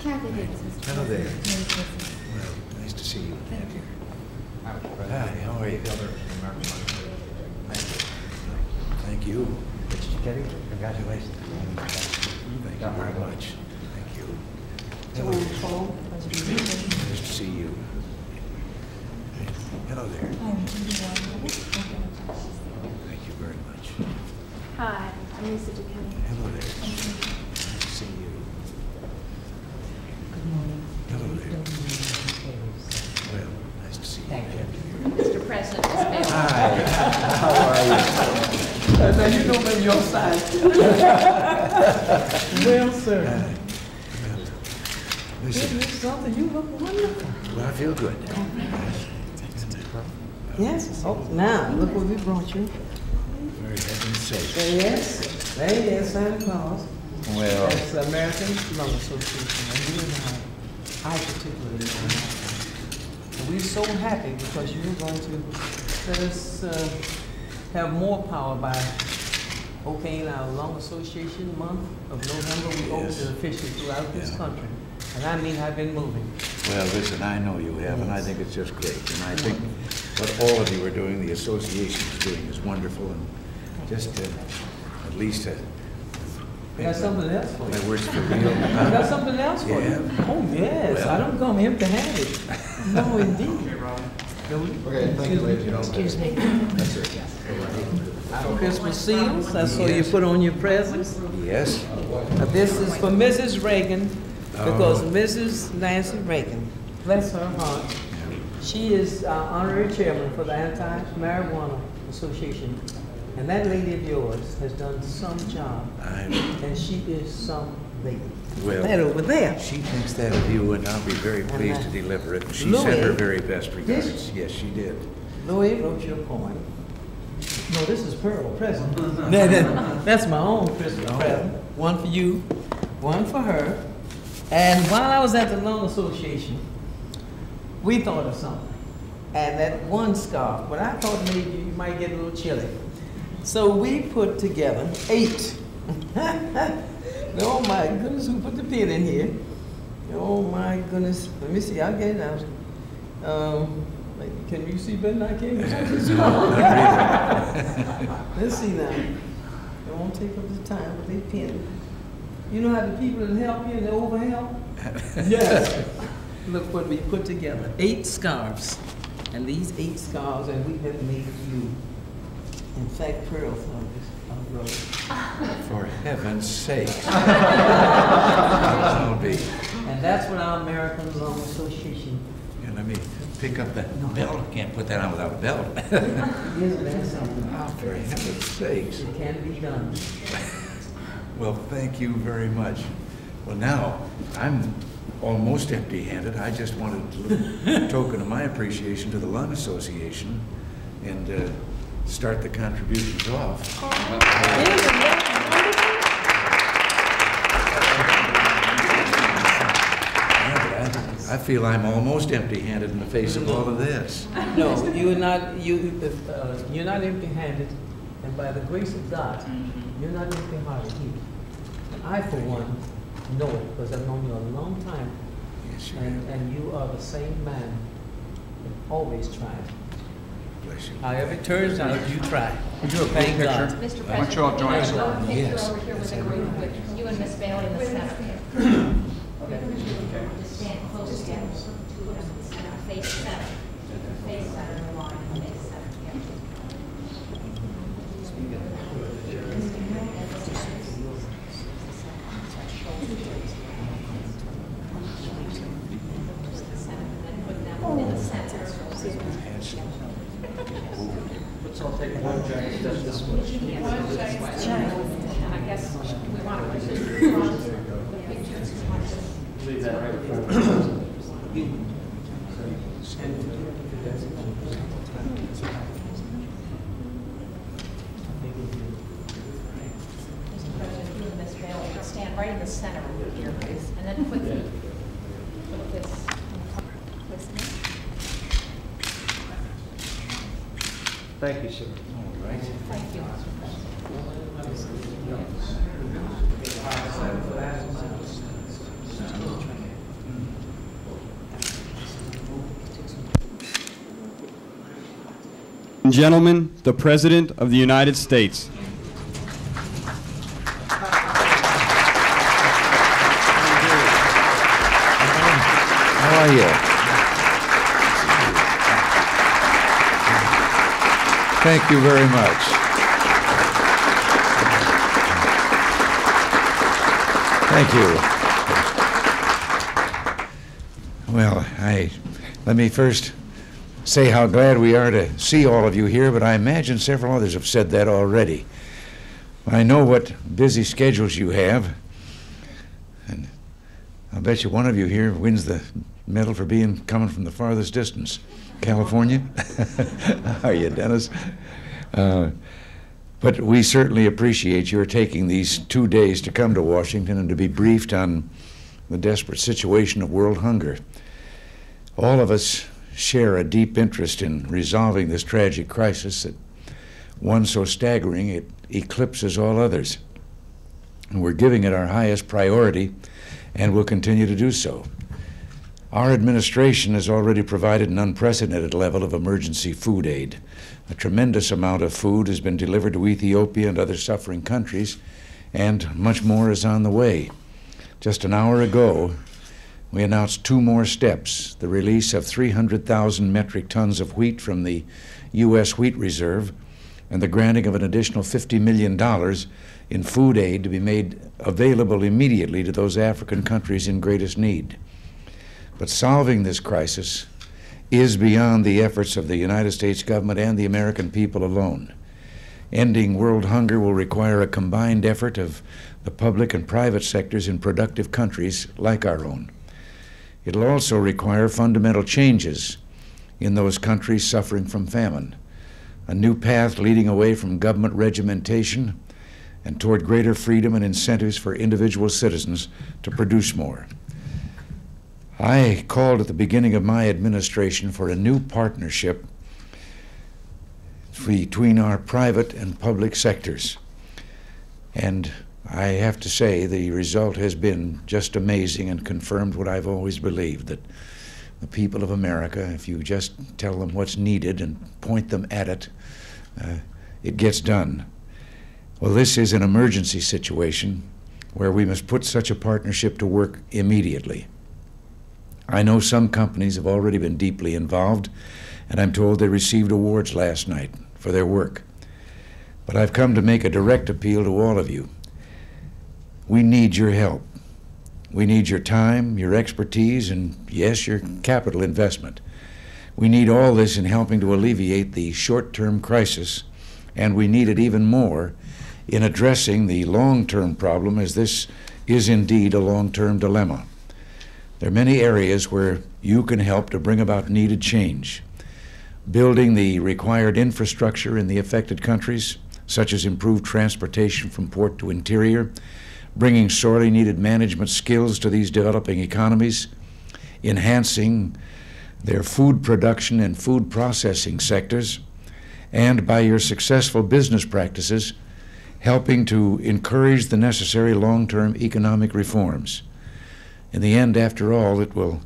Kathy Davis. Hello there. Well, nice to see you. Thank you. Hi, how are you? Thank you. Thank you. Mr. Kenny, congratulations. Thank you very much. Thank you. Joanne Cole, pleasure to meet you. Nice to see you. Hello there. I'm Judy Ward. Thank you very much. Hi, I'm Lisa Duquesne. Hello there. Nice to see you. Good morning. Hello there. Well, nice to see you. Thank you. Mr. President, Ms. Bailey. Hi, how are you? Now, you know me your side. Well, sir, Well, this Listen, is something, you look wonderful. well, I feel good. Yes, oh, now, look what we brought you. For heaven's sake. Yes, there it is, Santa Claus. Well, That's the American Lung Association, and you and I, I particularly. And we're so happy because you're going to let us uh, have more power by okaying our Lung Association month of November. We open Yes. it officially throughout this Yeah. country. And I mean, I've been moving. well, listen, I know you have, and I think it's just great. And I think what all of you are doing, the association is doing, is wonderful, and just to, at least uh, to. I got something else for you. My words for real. I got something else for you. Oh, yes, I don't come empty-handed. No, indeed. Okay, thank you, ladies and gentlemen. Excuse me. Christmas seals, that's what you put on your presents. Yes? This is for Mrs. Reagan, because Oh. Mrs. Nancy Reagan, bless her heart, she is uh, honorary chairman for the Anti-Marijuana Association. And that lady of yours has done some job, I'm, and she is some lady. Well- That over there. she thinks that of you, and I'll be very pleased to deliver it. She Louis. sent her very best regards. Yes, she did. Louis wrote you a poem. No, this is Pearl present. No, that- That's my own Christmas Oh. present. One for you, one for her. And while I was at the Lung Association, we thought of something. And that one scarf, but I thought maybe you might get a little chilly. So we put together eight. oh my goodness, who put the pin in here? Oh my goodness. Let me see, I'll get it out. Um, like, can you see than I can? Let's see now. It won't take up the time, but they pin. You know how the people that help you and they overhelp? Yes. Look what we put together, eight scarves. And these eight scarves, and we have made you. In fact, Pearl I wrote it. For heaven's sake. And that's what our American Lung Association Yeah, let me pick up that belt. Can't put that on without a belt. Isn't that something? Oh, for heaven's sakes. It can be done. Well, thank you very much. Well, now, I'm almost empty-handed. I just wanted a little token of my appreciation to the Lung Association and uh, start the contributions off. Isn't that I I feel I'm almost empty-handed in the face of all of this. No, you are not, you, uh, you're not empty-handed, and by the grace of God, you're not empty-hearted either. And I, for one, know it, because I've known you a long time, Yes, you and, and you are the same man that always tried. Bless you. However it turns out, you try. Would you have a Thank picture? God. Mr. Why don't you all President, join us? we have a picture Yes. over here with a group with you and Miss Bailey in the center. Just stand close together, face center, face center, Thank you, sir. All right. Thank you. Gentlemen, the President of the United States. Thank you very much. Thank you. Well, I, let me first say how glad we are to see all of you here, but I imagine several others have said that already. I know what busy schedules you have, and I'll bet you one of you here wins the medal for being coming from the farthest distance. California? How are you, Dennis? Uh, but we certainly appreciate your taking these two days to come to Washington and to be briefed on the desperate situation of world hunger. All of us share a deep interest in resolving this tragic crisis that one so staggering it eclipses all others. And we're giving it our highest priority and will continue to do so. Our administration has already provided an unprecedented level of emergency food aid. A tremendous amount of food has been delivered to Ethiopia and other suffering countries, and much more is on the way. Just an hour ago, we announced two more steps the release of 300,000 metric tons of wheat from the U.S. Wheat Reserve and the granting of an additional $50 million in food aid to be made available immediately to those African countries in greatest need. But solving this crisis is beyond the efforts of the United States government and the American people alone. Ending world hunger will require a combined effort of the public and private sectors in productive countries like our own. It'll also require fundamental changes in those countries suffering from famine, a new path leading away from government regimentation and toward greater freedom and incentives for individual citizens to produce more. I called at the beginning of my administration for a new partnership between our private and public sectors. And I have to say the result has been just amazing and confirmed what I've always believed that the people of America, if you just tell them what's needed and point them at it, uh, it gets done. Well, this is an emergency situation where we must put such a partnership to work immediately. I know some companies have already been deeply involved, and I'm told they received awards last night for their work. But I've come to make a direct appeal to all of you. We need your help. We need your time, your expertise, and yes, your capital investment. We need all this in helping to alleviate the short term crisis, and we need it even more in addressing the long term problem, as this is indeed a long term dilemma. There are many areas where you can help to bring about needed change. Building the required infrastructure in the affected countries, such as improved transportation from port to interior, bringing sorely needed management skills to these developing economies, enhancing their food production and food processing sectors, and by your successful business practices, helping to encourage the necessary long term economic reforms. In the end, after all, it will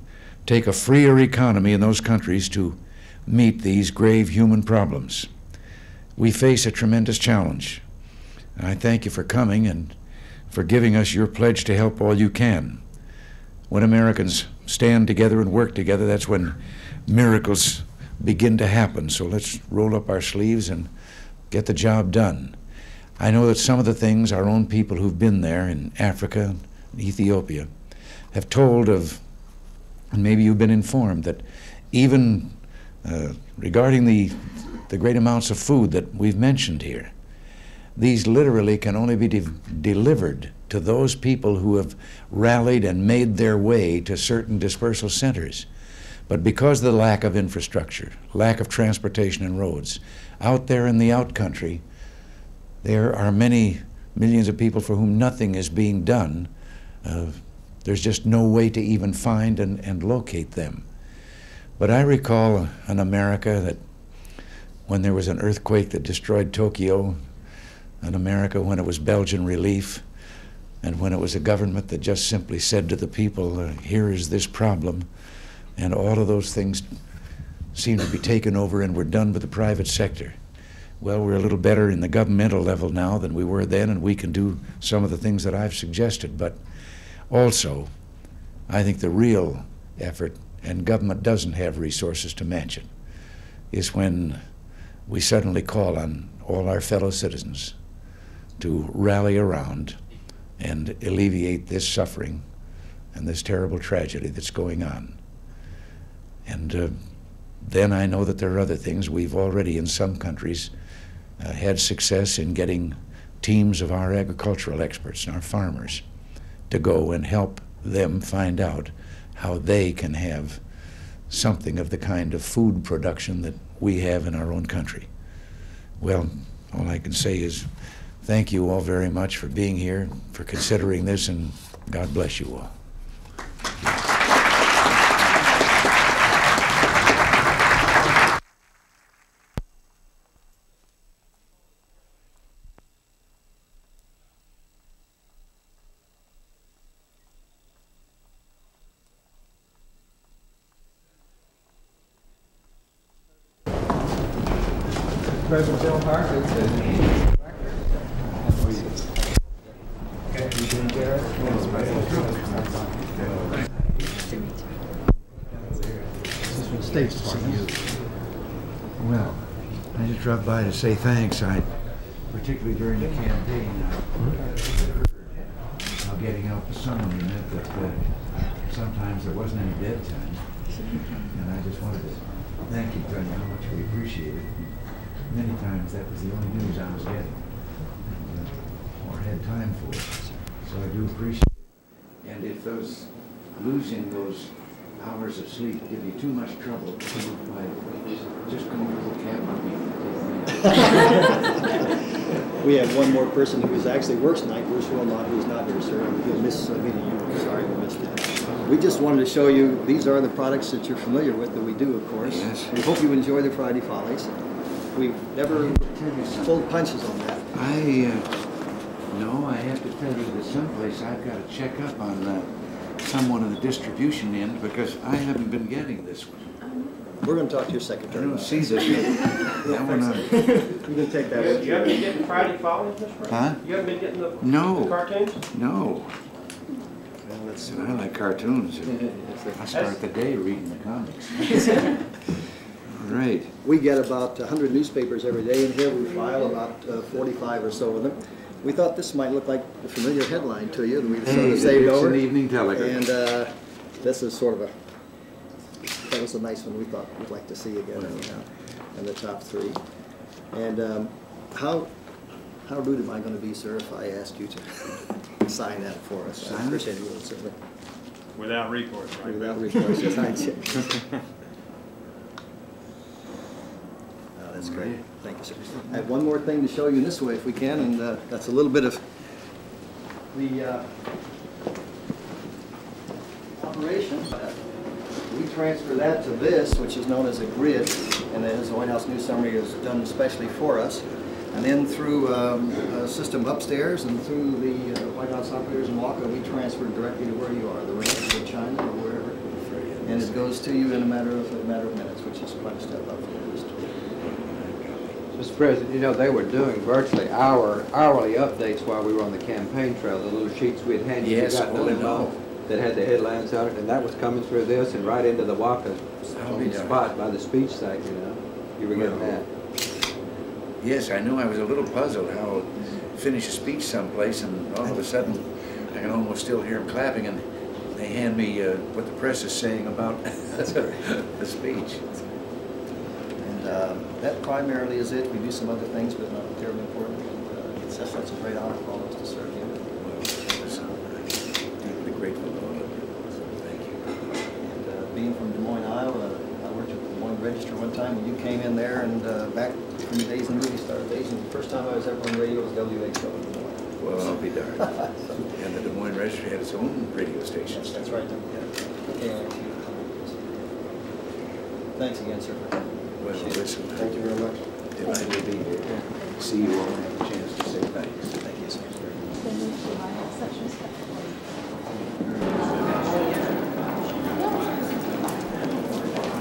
take a freer economy in those countries to meet these grave human problems. We face a tremendous challenge. And I thank you for coming and for giving us your pledge to help all you can. When Americans stand together and work together, that's when miracles begin to happen. So let's roll up our sleeves and get the job done. I know that some of the things our own people who've been there in Africa, Ethiopia, have told of, and maybe you've been informed, that even uh, regarding the, the great amounts of food that we've mentioned here, these literally can only be de delivered to those people who have rallied and made their way to certain dispersal centers. But because of the lack of infrastructure, lack of transportation and roads, out there in the outcountry, there are many millions of people for whom nothing is being done uh, there's just no way to even find and, and locate them. But I recall an America that when there was an earthquake that destroyed Tokyo, an America when it was Belgian relief, and when it was a government that just simply said to the people, uh, here is this problem, and all of those things seem to be taken over and we're done with the private sector. Well, we're a little better in the governmental level now than we were then, and we can do some of the things that I've suggested. But also, I think the real effort, and government doesn't have resources to match it, is when we suddenly call on all our fellow citizens to rally around and alleviate this suffering and this terrible tragedy that's going on. And uh, then I know that there are other things. We've already, in some countries, uh, had success in getting teams of our agricultural experts and our farmers to go and help them find out how they can have something of the kind of food production that we have in our own country. Well, all I can say is thank you all very much for being here, for considering this, and God bless you all. President States to see you. Well, I just dropped by to say thanks. I, particularly during the campaign, I how getting out the summary meant that uh, sometimes there wasn't any dead time. And I just wanted to thank you, you how much we appreciate it. Many times that was the only news I was getting, uh, or had time for. So I do appreciate it. And if those, losing those hours of sleep give you too much trouble, why, just go to the cabinet We have one more person who is actually works tonight, Bruce Wilmot, who's not here, sir. We'll miss meeting you. Sorry we missed it. We just wanted to show you, these are the products that you're familiar with, that we do, of course. Yes. We hope you enjoy the Friday Follies. We've never Tell you something. pulled punches on that. I, uh, no, I have to tell you that someplace I've got to check up on uh, someone in the distribution end because I haven't been getting this one. We're going to talk to your I secretary. don't about see it. this. That one, uh, You can take that with You haven't been getting Friday Follies, Mr. President? Huh? You haven't been getting the No. the cartoons? no. Well, let's- I like cartoons. I start the day reading the comics. All right. We get about 100 newspapers every day in here. We file about uh, 45 or so of them. We thought this might look like a familiar headline to you, and we sort Hey, of the saved Dixon over. Evening Telegraph. And uh, this is sort of a, that was a nice one we thought we'd like to see again anyhow, in the top three. And um, how, how rude am I going to be, sir, if I asked you to sign that for us? I Sign it? appreciate you, certainly. Without recourse, right? Without recourse, yes, I did. Oh, That's great. Thank you, sir. I have one more thing to show you this way if we can, and uh, that's a little bit of the uh, operation. We transfer that to this, which is known as a grid, and as the White House News Summary is done especially for us. And then through um, a system upstairs and through the uh, White House operators in Walker, we transfer directly to where you are, the ranch or China or wherever. And it goes to you in a matter of, a matter of minutes, which is quite a step up for the district. Mr. President, you know, they were doing virtually hour, hourly updates while we were on the campaign trail, the little sheets we had handed you. Yes, got the oh, no. That had the headlines on it, and that was coming through this and right into the Waka darned. spot by the speech site, you know? You were getting Well, that. Yes, I knew I was a little puzzled how finish a speech someplace and all of a sudden I can almost still hear them clapping and they hand me uh, what the press is saying about the speech. That primarily is it. We do some other things, but not terribly important. And, uh, It's just, it's a great honor for all of us to serve you. Well, I was, uh, deeply grateful to all of you. Thank you. And uh, being from Des Moines, Iowa, I worked at the Des Moines Register one time when you came in there and uh, back from the days and movie star days. And the first time I was ever on radio was WHO in Des Moines. Well, I'll be darned. And the Des Moines Register had its own radio station. Yes, that's right. Yeah. KRQ. Thanks again, sir. Well, listen. Thank you very much. Delighted to be here. See you all and have a chance to say thanks. Thank you, sir. I have such respect for you.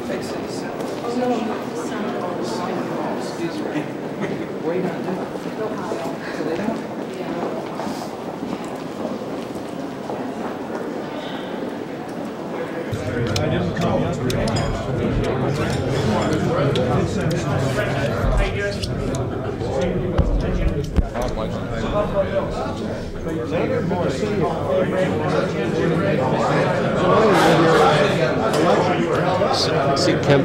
Fix this. Where you gonna do it? Ohio. So they don't?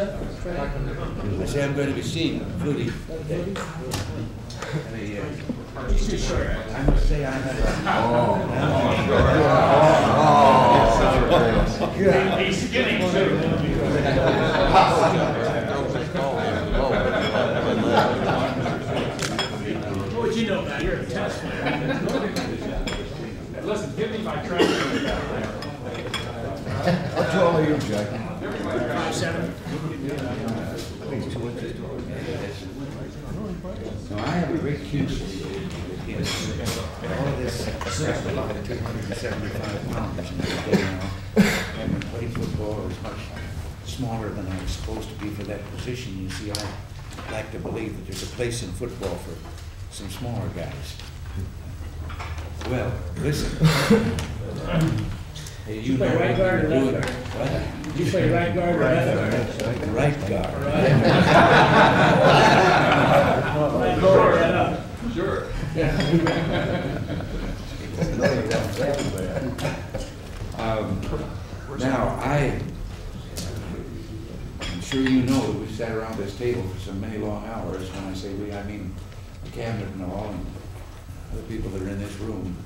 I say I'm going to be seeing Flutie. I must say I had a. What would you know about your test? Listen, give me my track. How tall are you, Jack? Five, seven. No, I have a great curiosity. All of this stuff about two hundred and seventy-five pounds now. And played football, I was much smaller than I was supposed to be for that position. You see, I like to believe that there's a place in football for some smaller guys. Well, listen. Hey, You play right guard you're or doing. left What? You play right guard or left guard? Right guard. Sure, that up. Um, Now, I, I'm sure you know that we sat around this table for so many long hours. When I say we, I mean the cabinet and all, and the people that are in this room,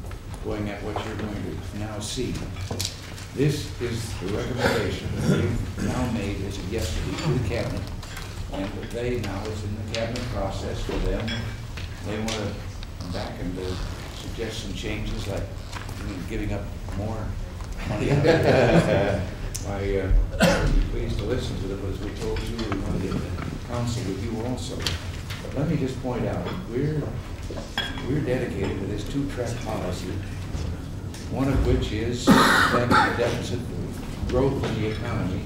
going at what you're going to now see. This is the recommendation that we've now made as of yesterday to the cabinet, and that they now is in the cabinet process for them. They want to come back and uh, suggest some changes, like giving up more money. I, uh, would be pleased to listen to them, but as we told you, we want to get the council with you also. But let me just point out, we're, we're dedicated to this two-track policy, one of which is the deficit, growth in the economy,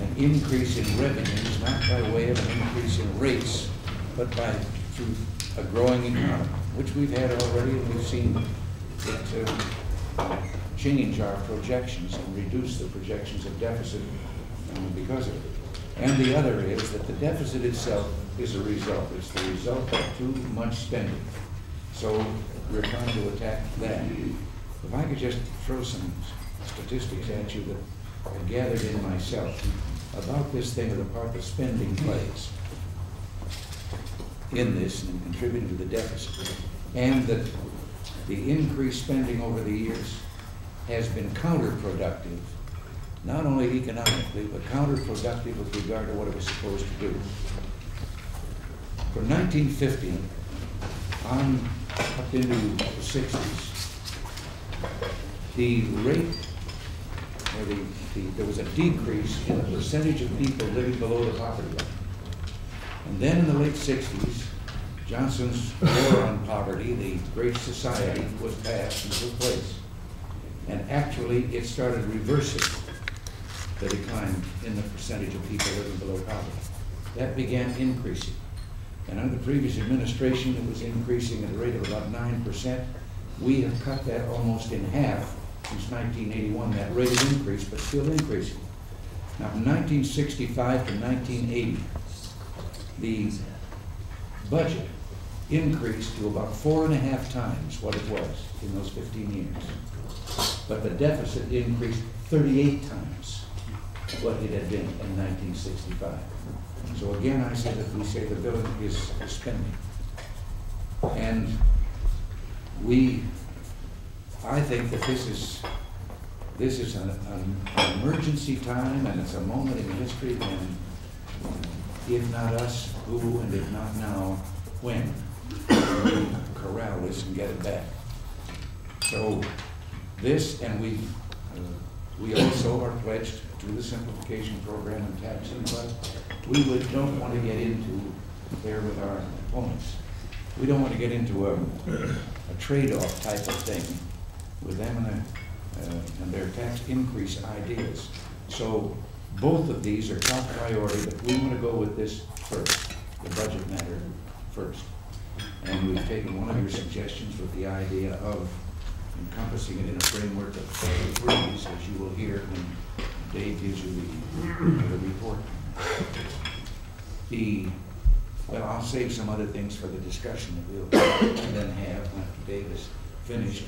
an increase in revenues, not by way of an increase in rates, but by, through a growing economy, which we've had already, and we've seen it uh, change our projections and reduce the projections of deficit because of it. And the other is that the deficit itself is a result, it's the result of too much spending. So we're trying to attack that. If I could just throw some statistics at you that I gathered in myself about this thing of the part that spending plays in this and contributing to the deficit. And that the increased spending over the years has been counterproductive, not only economically, but counterproductive with regard to what it was supposed to do. From nineteen fifty on up into the sixties, the rate, or the, the, there was a decrease in the percentage of people living below the poverty line. And then in the late sixties, Johnson's War on Poverty, the Great Society, was passed and took place. And actually, it started reversing the decline in the percentage of people living below poverty. That began increasing. And under the previous administration, it was increasing at a rate of about nine percent. We have cut that almost in half since nineteen eighty-one, that rate of increase, but still increasing. Now, from 1965 to 1980, the budget increased to about four and a half times what it was in those 15 years. But the deficit increased 38 times what it had been in 1965. So again, I say that we say the village is spending. And we, I think that this is, this is an, an emergency time and it's a moment in history when, if not us, who, and if not now, when, we corral this and get it back. So this, and we, uh, we also are pledged to the simplification program and taxing, but we would, don't want to get into there with our opponents. We don't want to get into a, a trade-off type of thing with them and, their, uh, and their tax increase ideas. So both of these are top priority, but we want to go with this first, the budget matter first. And we've taken one of your suggestions with the idea of encompassing it in a framework of threes, as you will hear when Dave gives you the, the report. The, well, I'll save some other things for the discussion that we'll then have after Davis finished.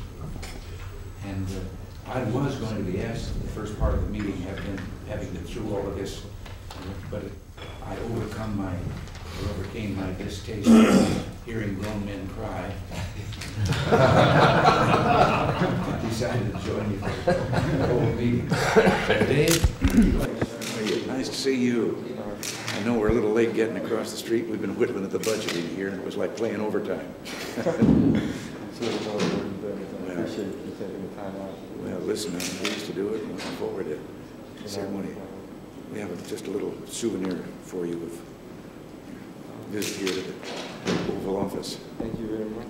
And uh, I was going to be asked in the first part of the meeting, been, having been through all of this, but I overcome my, overcame my distaste hearing grown men cry. I Decided to join you for the whole meeting. Dave, nice to see you. I know we're a little late getting across the street. We've been whittling at the budget in here, and it was like playing overtime. Appreciate you taking the time out. Well, listen, I'm pleased to do it, and looking forward to the ceremony. We have a- just a little souvenir for you of visit here to the Oval Office. Thank you very much.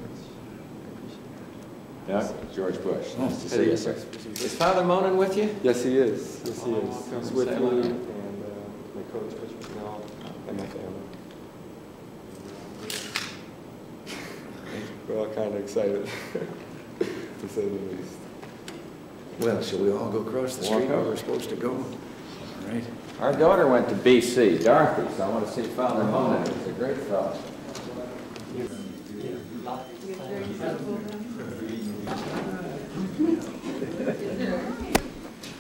Yeah, George Bush. Oh, Nice to see you, sir. Is Father Monan with you? Yes, he is. Yes, he is. Come He's with me and uh, my coach, Coach Bicknell, and my family. We're all kind of excited, to say the least. Well, shall we all go across the Walk street where over. we're supposed to go? All right. Our daughter went to BC, Dorothy, so I want to see Father Monan. He's a great fellow.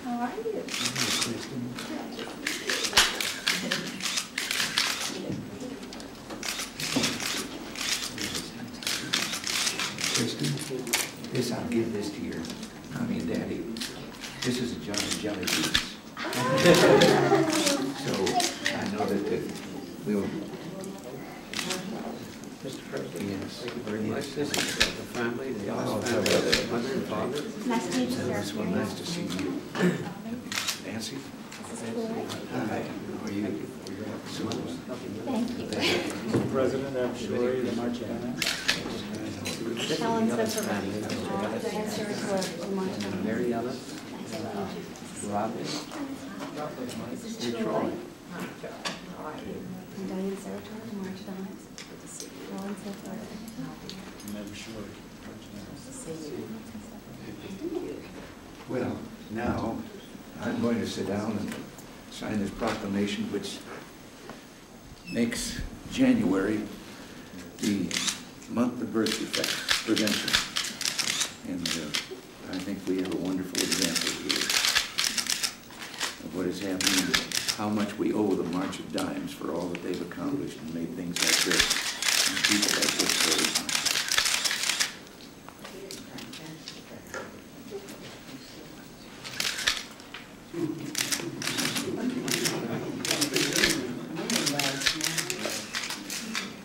How are you? Kristen, this, I'll give this to your mommy and daddy. This is a Johnny Jelly piece. So I know that the- we'll. Mr. President, Yes. thank you very much. This is the family, the Oh, Ellis how family, about that? mother and father. Nice to meet you, sir. This one, nice to see you. Nancy? Hi, how are you? So, Thank you. Mr. President, I'm sure the march Helen says her Diane Sarah to Mary Ellis, Robin, This is and Troy. Troy. And Diane Sarah to March Donnelly. Good to see you. Helen says her. Never sure. well, now, I'm going to sit down and sign this proclamation which makes January the month of birth defects prevention. And uh, I think we have a wonderful example here of what is happening, how much we owe the March of Dimes for all that they've accomplished and made things like this, and people like this very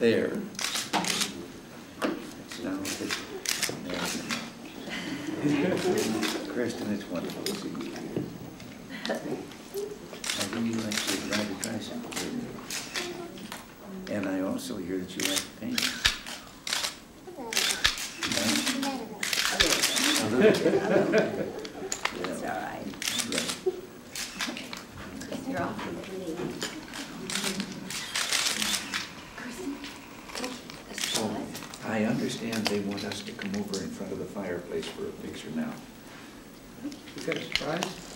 There. It's now official. Kristen, it's wonderful to see you here. I really like to ride a tricycle. And I also hear that you like to paint. That's all right. You're off. Oh, I understand they want us to come over in front of the fireplace for a picture now. You got a surprise?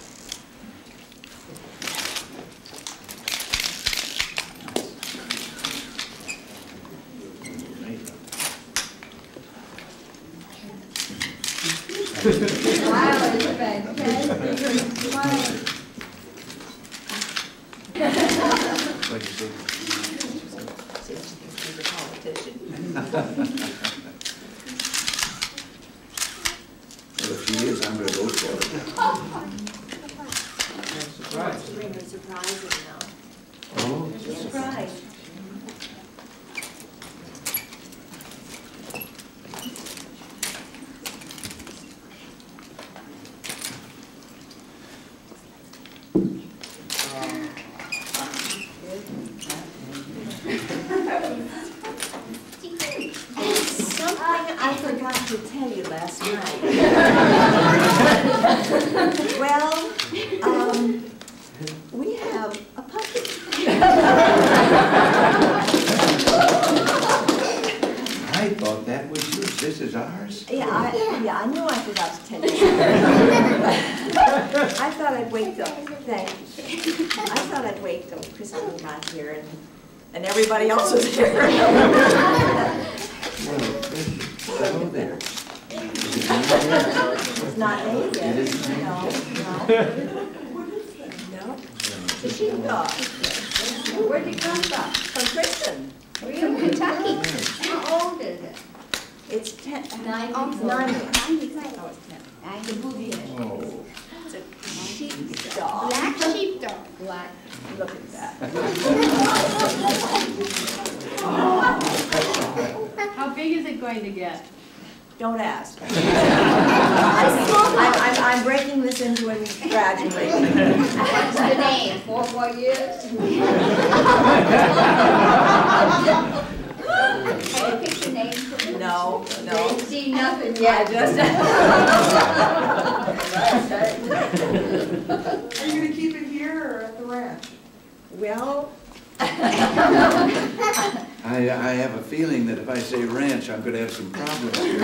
Wow, it's fantastic. Smile. What'd you? Well, if she is, I'm gonna vote for her. Extremely surprising though. Oh, Surprise. Something I forgot to tell you last night. Well, um, we have a puppy. I thought that was yours. This is ours? Yeah, I, yeah, I knew I forgot to tell you. I thought I'd wait till, thank you. I thought I'd wait till Kristen got here and, and everybody else was here. Well, hello there. It's not made yet. It isn't made No, no. No. It's a sheepdog. Where'd it come from? From Kristen. From Kentucky. How old is it? It's ten, Nine nine, weeks nine old. weeks. Nine weeks Oh, it's sheepdog. Black sheepdog. Black, look at that. How big is it going to get? Don't ask. I'm, I'm, I'm breaking this into it gradually. What's the name? Four more years? Can you pick the name for me? No, no. Ain't seen nothing I yet. just. Are you gonna keep it here or at the ranch? Well, I, I have a feeling that if I say ranch, I'm gonna have some problems here.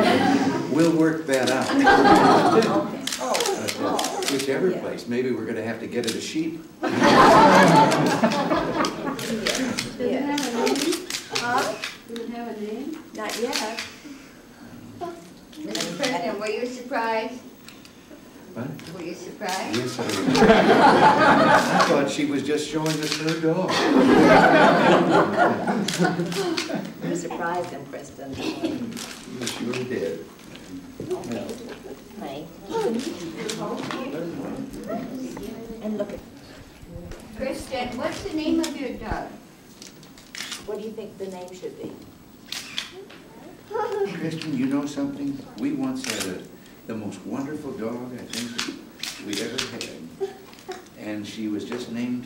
We'll work that out. okay. Oh, Uh, Whichever place, maybe we're gonna have to get it a sheep. Does it have a name? huh? Does it have a name? Not yet. Mr. President, were you surprised? What? Were you surprised? Yes, I was. I thought she was just showing us her dog. You're surprised him, Kristen. You sure did. Honey. And look at, Kristen, what's the name of your dog? what do you think the name should be? Kristen, you know something? We once had a, the most wonderful dog, I think, we ever had. And she was just named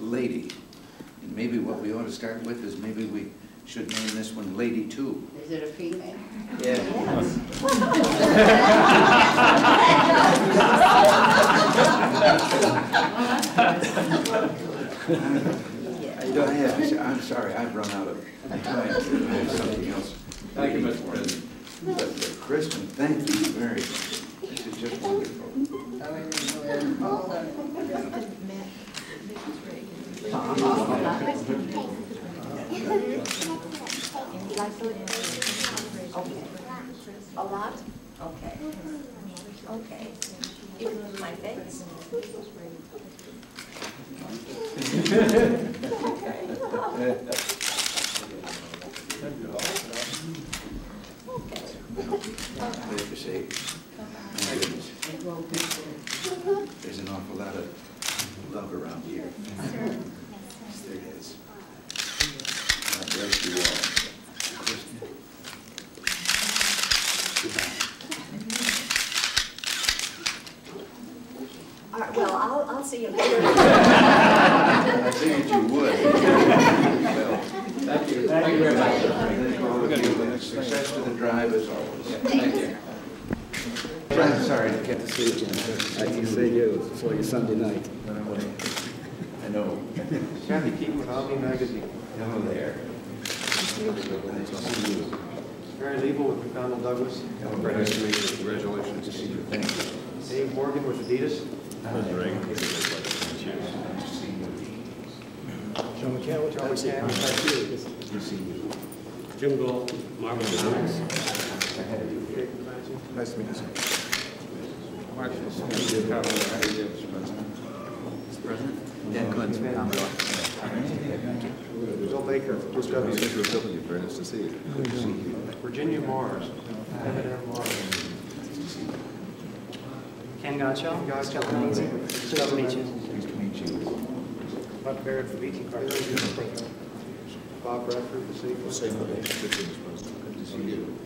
Lady. And maybe what we ought to start with is maybe we should name this one Lady Two. Is it a female? Yeah. I don't have, I'm sorry, I've run out of time. I have something else. Thank you, Mr. President. Uh, Kristen, thank you very much. This is just wonderful. Okay. A lot? Okay. Okay. Even my face? I have to say, my goodness, there's an awful lot of love around here. Yes, There is. God bless you all. Kristen. All right, well, I'll, I'll see you later. I figured you would. Well, Thank you. Thank you very much. thank all of you. Success to the drive as always. Thank you. I'm sorry to get to see you. I can see you, saw you Sunday night. I know. Kathy Keeton with Omni Magazine. Hello there. Mary Lebo with McDonnell Douglas. Hello, Nice to meet you. Congratulations. To see you. Thank you. Dave Morgan with Adidas. John McCann, John McCann with Criteria. Good to see you. Jim Gold, Marvin Jones. Ahead of you. Jake Clancy. Nice to meet you, sir. Bill Baker, just got me into a building, very nice to see you. Good to see you. Virginia Mars. David M. Mars. Ken Gotcho. Gotcho. Nice to meet you. Nice to meet you. Buck Barrett from BT Carter. Bob Bradford, the same. Same with Mr. Good to see you.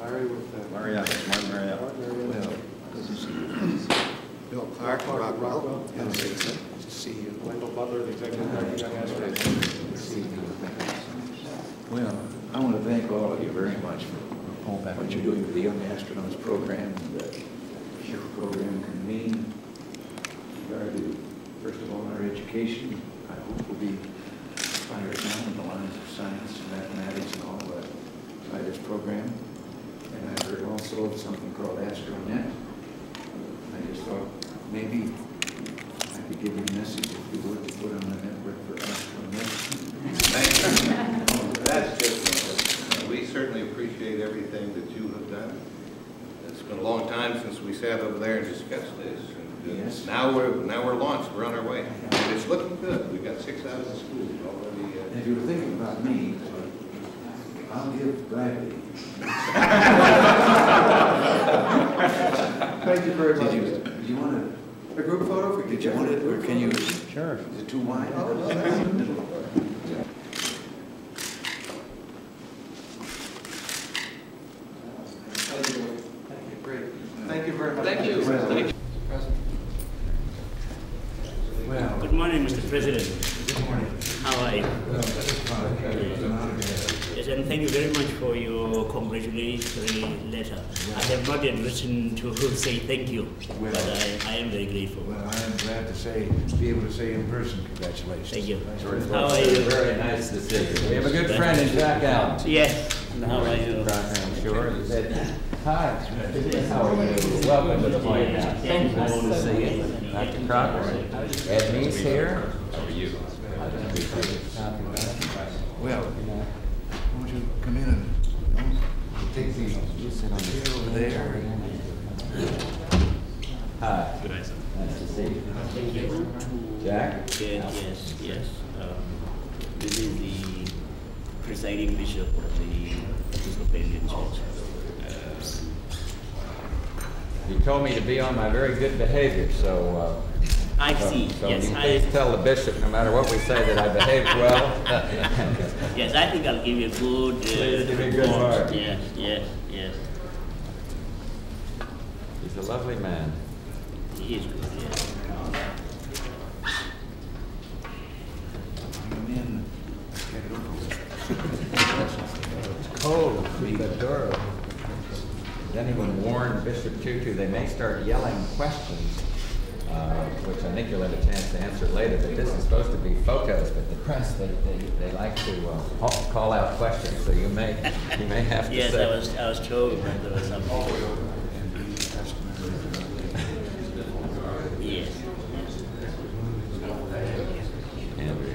Larry with, uh, Marietta, Martin Marietta. Well, good to see you. Bill Clark, Rockwell. Nice to see you. Wendell Butler, the executive director of Young Astros. Well, I want to thank all of you very much for what you're doing for the Young Astronauts program and the SHIP program can mean with regard to, first of all, our education. I hope will be fired down in the lines of science and mathematics and all that by this program. And I heard also of something called AstroNet. I just thought maybe I could give you a message if you would to put on the network for AstroNet. That's just, we certainly appreciate everything that you have done. It's been a long time since we sat over there and discussed this. And, Now we're, now we're launched, we're on our way. And it's looking good. We've got six out of the schools already. uh, if you were thinking about me, I'll give Bradley. Thank you very much. Did you, did you want A group photo? if we to, could did you want it, or can you? Sure. Is it too wide? Thank you very much. Thank you. Well, Thank you. Well, Good morning, Mr. President. good morning. How are you? It's an honor to have Yes, and thank you very much for your congratulatory letter. I have not yet written to say thank you, but I, I am very grateful. you. Well, I am glad to say, be able to say in person, congratulations. Thank you. Thanks. How are you? Very nice to see you. We have a good friend in Jack Allen. Yes. How are you? I'm sure. He said, Hi. How are you? Welcome to the White House. Thank you. Nice to see you. Dr. Crocker. Ed Meese here. How are you? Well, won't you come in and oh, take the, you sit on the chair over there. Hi. Nice to see you. Thank you. Jack? Yes, yes, yes. Um, This is the presiding bishop of the Episcopalian Church. You told me to be on my very good behavior, so, uh... I so- see. So Yes, you I- please tell the bishop, no matter what we say, that I behaved well. Yes, I think I'll give you a good. uh, Please give me a good report. mark. Yes, yes, yes. He's a lovely man. He is good, yes. Come in, get it over. It's cold, leave that door open. Then he would warn Bishop Tutu they may start yelling questions, uh, which I think you'll have a chance to answer later, but this is supposed to be photos, but the press, they, they, they like to uh, call- call out questions, so you may, you may have to Yes, say. I was, I was told that there was some. Yes. Andrew.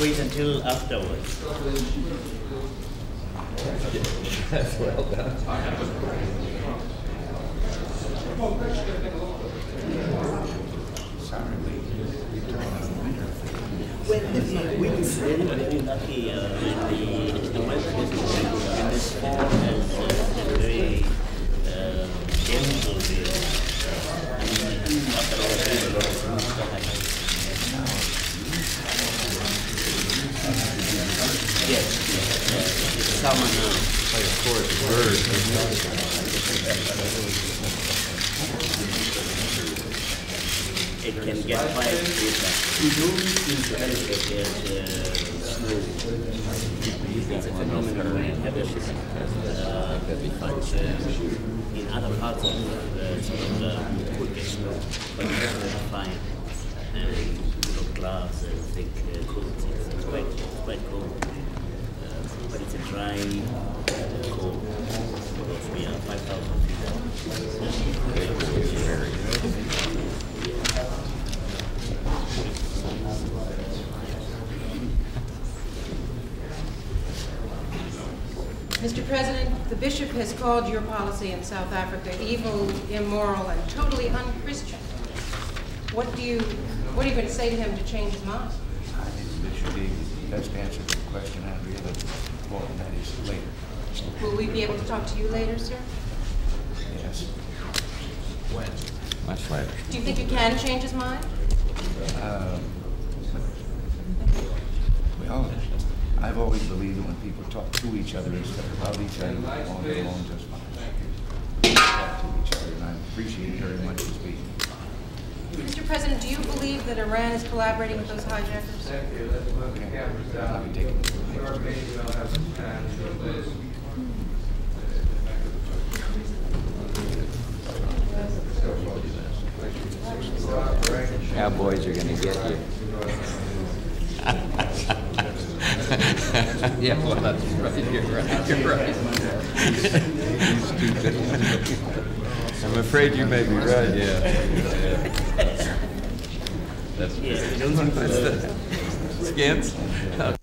Wait until afterwards. That's well done. Sorry, we, we took on a winter. We were very, very lucky, uh, the, the weather is this fall uh, very, uh, gentle lot of. Yes, yes, yes, it's summer now. It can get quite bitter. We don't seem to have get uh, snow. It's a phenomenon when it happens. Uh, but uh, in other parts of the Scotland, we could get snow, but it's fine. And you know, gloves and thick uh, coats, etc. quite, quite cold. Uh, but it's a dry, uh, cold. Because we are 5,000 Mr. President, the bishop has called your policy in South Africa evil, immoral, and totally unchristian. What do you, what are you going to say to him to change his mind? I think this should be the best answer to the question, Andrea, but more than that is later. Will we be able to talk to you later, sir? Yes. When? Much later. Do you think you can change his mind? Um, Well, I've always believed that when people talk to each other instead of about each other, they won't get along just fine. Talk to each other, and I appreciate very much his speaking. Mr. President, do you believe that Iran is collaborating with those hijackers? I'll be taking Cowboys are gonna get you. Yeah, well, that's right, you're right, you're right. I'm afraid you may be right, yeah. That's. Yeah, What's that? Skins?